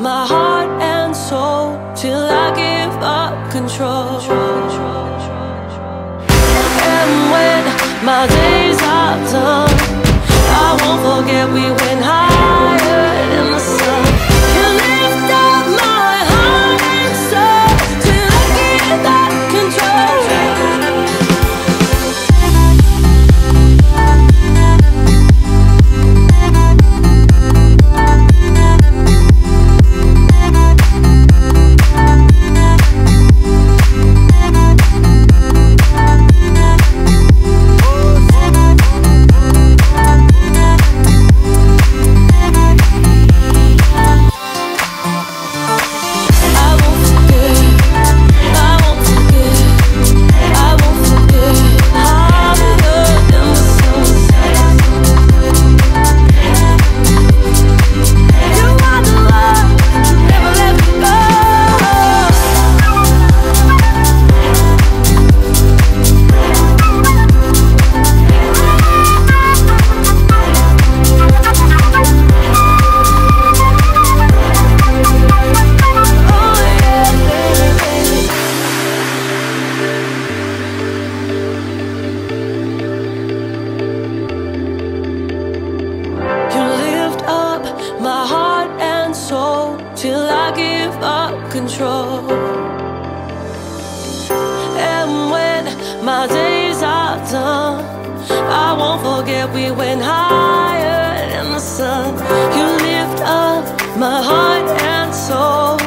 my heart and soul till I give up control. And when my day my days are done, I won't forget we went higher in the sun. You lift up my heart and soul.